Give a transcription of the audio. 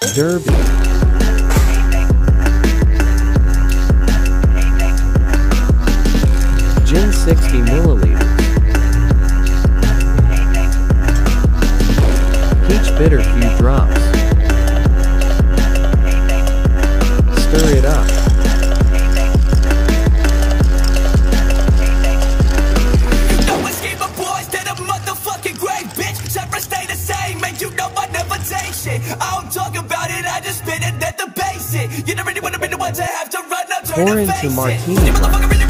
Derby. Gin 60 milliliters. Peach bitter few drops. Stir it up. face it. You never really want to be the one to have to run up to Pour into Martini.